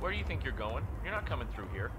Where do you think you're going? You're not coming through here.